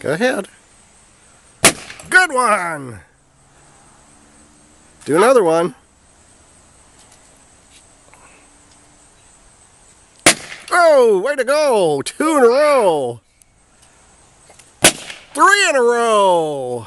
Go ahead. Good one! Do another one. Oh, way to go! Two in a row! Three in a row!